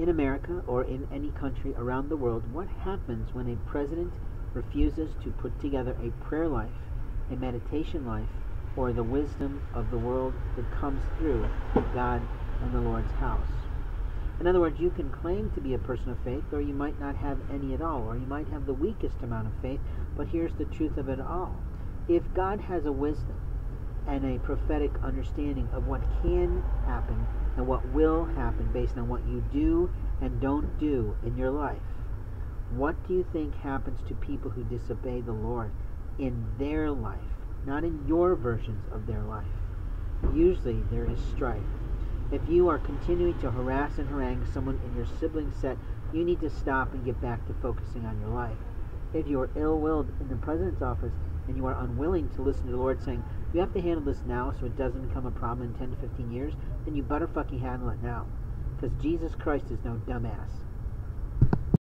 in America or in any country around the world, what happens when a president refuses to put together a prayer life, a meditation life, or the wisdom of the world that comes through God and the Lord's house? In other words, you can claim to be a person of faith, or you might not have any at all, or you might have the weakest amount of faith, but here's the truth of it all. If God has a wisdom and a prophetic understanding of what can happen and what will happen based on what you do and don't do in your life, what do you think happens to people who disobey the Lord in their life, not in your versions of their life? Usually there is strife. If you are continuing to harass and harangue someone in your sibling set, you need to stop and get back to focusing on your life. If you are ill willed in the president's office and you are unwilling to listen to the Lord saying, you have to handle this now so it doesn't become a problem in 10 to 15 years, then you better fucking handle it now. Because Jesus Christ is no dumbass.